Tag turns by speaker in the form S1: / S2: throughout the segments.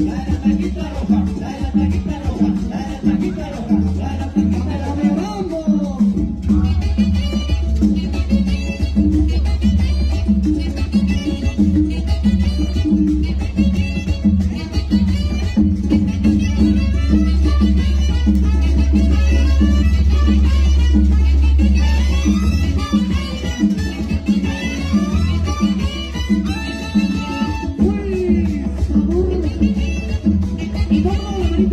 S1: Yeah.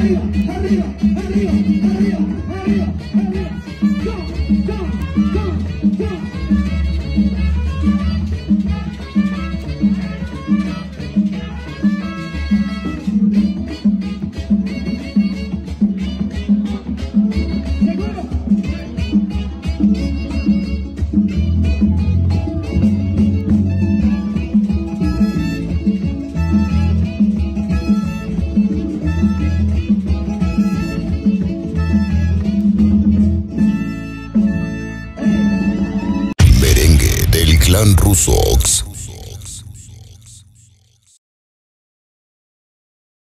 S1: arriba, Up! arriba, Up! arriba, Up! Go, go, go, go.
S2: Rusox.